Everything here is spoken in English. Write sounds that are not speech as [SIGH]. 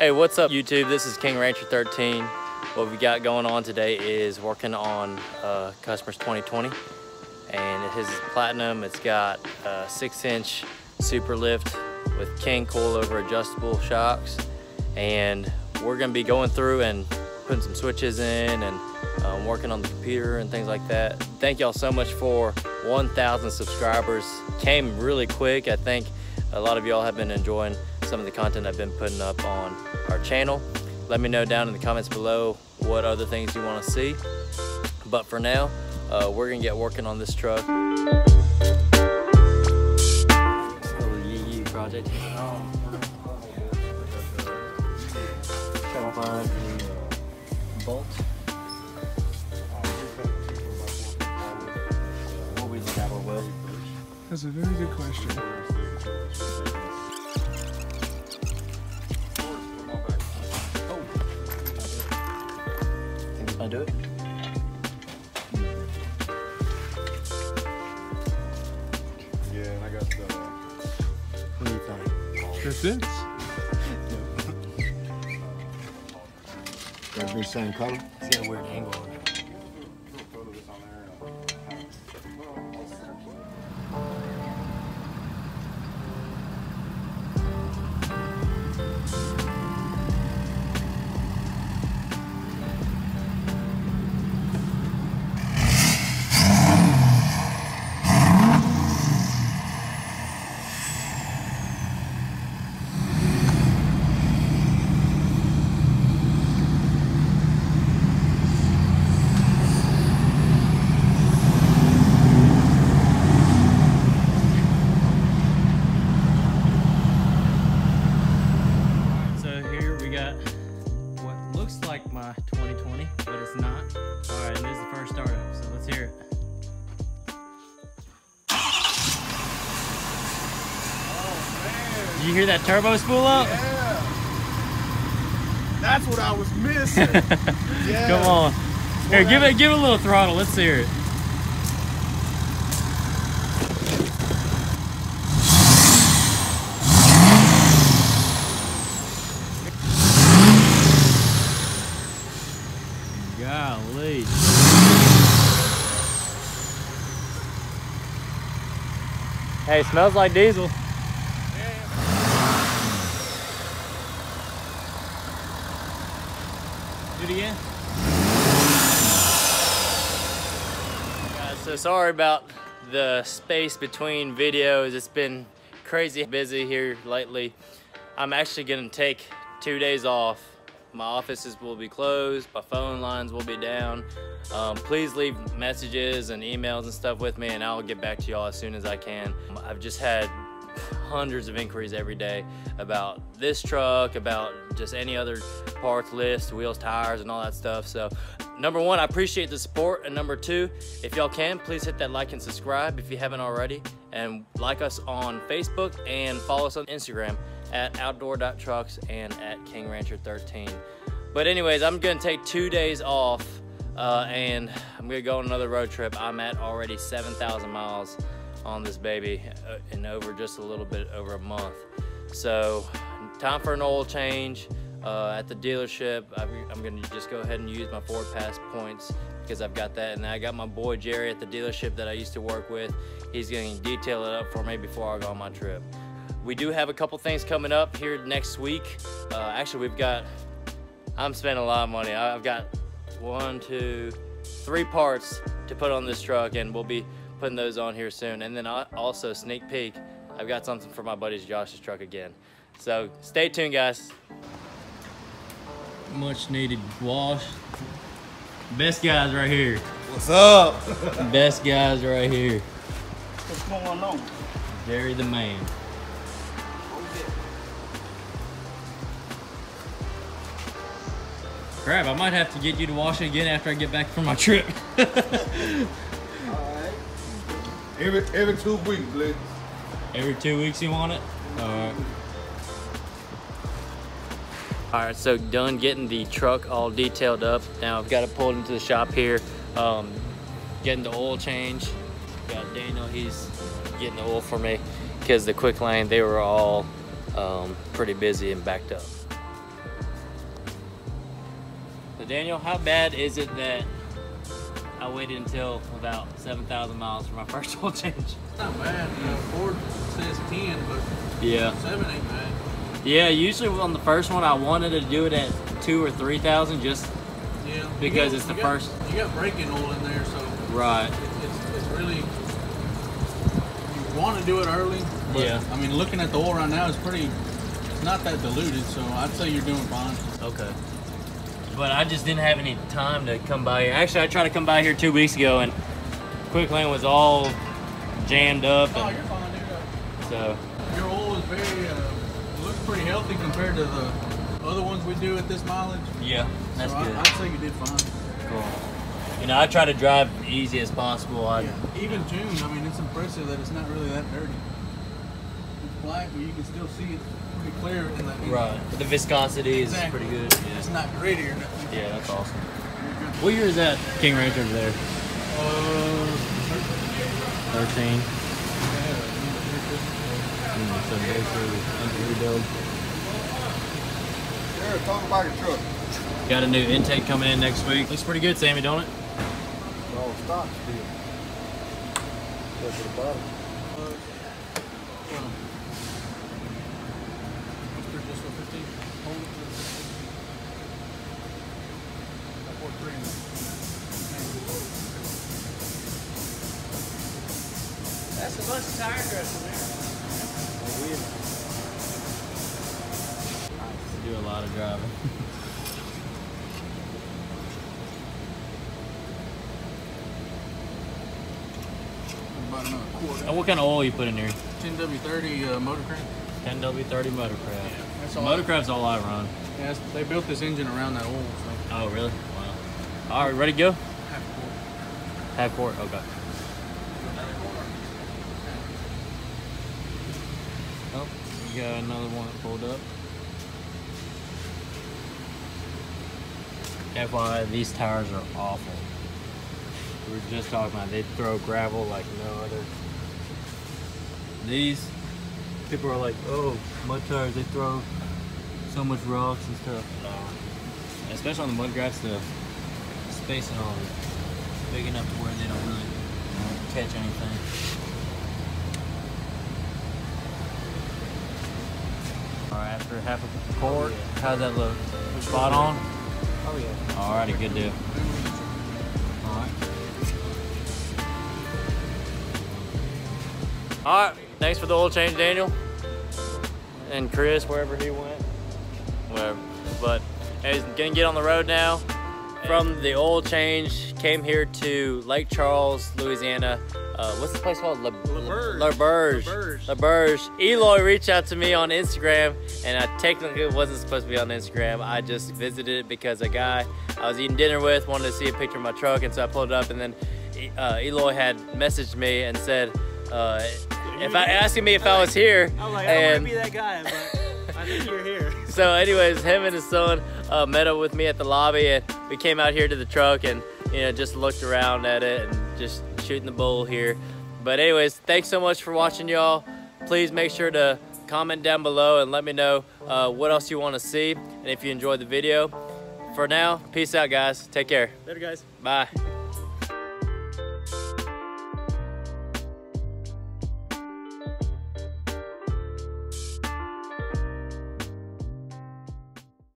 Hey, what's up YouTube? This is King Rancher 13. What we got going on today is working on uh, Customers 2020 and his is platinum. It's got a six inch super lift with King coilover adjustable shocks and we're gonna be going through and putting some switches in and um, working on the computer and things like that. Thank y'all so much for 1,000 subscribers. Came really quick. I think a lot of y'all have been enjoying some of the content I've been putting up on our channel. Let me know down in the comments below what other things you want to see. But for now, uh, we're gonna get working on this truck. Oh, yee project. Trying to find the bolt. What we travel with. That's a very good question. Think do it? Yeah, and I got the. Uh, what do you think? It fits. [LAUGHS] Gotta same color. It's got a weird angle you hear that turbo spool up? Yeah. That's what I was missing. [LAUGHS] yeah. Come on. Here, give it give it a little throttle. Let's hear it. Golly. Hey, smells like diesel. So sorry about the space between videos. It's been crazy busy here lately. I'm actually gonna take two days off. My offices will be closed, my phone lines will be down. Um, please leave messages and emails and stuff with me and I'll get back to y'all as soon as I can. I've just had hundreds of inquiries every day about this truck, about just any other parts list, wheels, tires, and all that stuff. So, number one, I appreciate the support. And number two, if y'all can, please hit that like and subscribe if you haven't already. And like us on Facebook and follow us on Instagram at outdoor.trucks and at King Rancher 13. But anyways, I'm gonna take two days off uh, and I'm gonna go on another road trip. I'm at already 7,000 miles on this baby uh, in over just a little bit over a month. So time for an oil change uh, at the dealership. I'm, I'm gonna just go ahead and use my Ford Pass points because I've got that. And I got my boy Jerry at the dealership that I used to work with. He's gonna detail it up for me before I go on my trip. We do have a couple things coming up here next week. Uh, actually, we've got, I'm spending a lot of money. I've got one, two, three parts to put on this truck and we'll be putting those on here soon. And then I- also sneak peek, I've got something for my buddy's Josh's truck again. So stay tuned guys. Much needed wash. Best guys right here. What's up? [LAUGHS] Best guys right here. What's going on? Jerry the man. Crap, I might have to get you to wash it again after I get back from my trip. [LAUGHS] Every every two weeks, Bliss. Every two weeks you want it? Alright. Alright, so done getting the truck all detailed up. Now I've got to pull it into the shop here. Um, getting the oil change. Got Daniel, he's getting the oil for me because the quick lane, they were all um, pretty busy and backed up. So Daniel, how bad is it that I waited until about 7,000 miles for my first [LAUGHS] oil change? It's not bad. You know, Ford says 10, but Yeah. 7 ain't bad. Yeah, usually on the first one, I wanted to do it at two or 3,000 just Yeah. Because got- it's the you got- first- You got break-in oil in there, so right. it's, it's, it's really. You want to do it early, but Yeah. I mean, looking at the oil right now, it's pretty. It's not that diluted, so I'd say you're doing fine. Okay. But I just didn't have any time to come by here. Actually, I tried to come by here two weeks ago, and Quick Lane was all jammed up, Oh, you're fine, dude. so Your oil is very. Uh, looks pretty healthy compared to the other ones we do at this mileage. yeah, that's so I, good. I'd say you did fine. Cool. You know, I try to drive easy as possible. I, Yeah. Even June, I mean, it's impressive that it's not really that dirty. It's black, but you can still see it pretty clear in the. in- Right. The viscosity is pretty good. It's not gritty or nothing. Yeah. yeah, that's awesome. What year is that King Rancher over there? Uh, 13. So basically, under rebuild. Here, talk about your truck. Got a new intake coming in next week. Looks pretty good, Sammy, don't it? Oh, stop still. Go to the bottom. just for 15. Hold it to the 15. I poured three in there. That's a bunch of tire dressing there. do a lot of driving. About another quarter. and what kind of oil you put in here? 10W30 uh, Motorcraft. 10W30 Motorcraft. That's all. Motorcraft's all I run. Yeah, they built this engine around that oil, so Oh, really? Wow. All right, ready to go? half a quarter. Half quart. Okay. Got another one pulled up. FYI, these tires are awful. We were just talking about they throw gravel like no other. These people are like, oh, mud tires they throw so much rocks and stuff. No, especially on the mud grass, the spacing on it big enough to where they don't really catch anything. All right, after half a quart, how's that look? Spot on? Oh yeah. Alrighty, good deal. Alright. Alright, thanks for the oil change, Daniel. And Chris, wherever he went. Whatever. But he's gonna get on the road now. From the oil change, came here to Lake Charles, Louisiana. Uh, what's the place called? La. L'Auberge. L'Auberge. L'Auberge. Eloy reached out to me on Instagram, and I technically wasn't supposed to be on Instagram. I just visited it because a guy I was eating dinner with wanted to see a picture of my truck, and so I pulled it up, and then uh, Eloy had messaged me and said, uh, if I asking me if I was here, I was like, I and want to be that guy, but I think you're here. [LAUGHS] so anyways, him and his son uh, met up with me at the lobby and we came out here to the truck and you know just looked around at it and just shooting the bull here. But anyways, thanks so much for watching y'all. Please make sure to comment down below and let me know uh, what else you want to see and if you enjoyed the video. For now, peace out guys. Take care. Later, guys. Bye.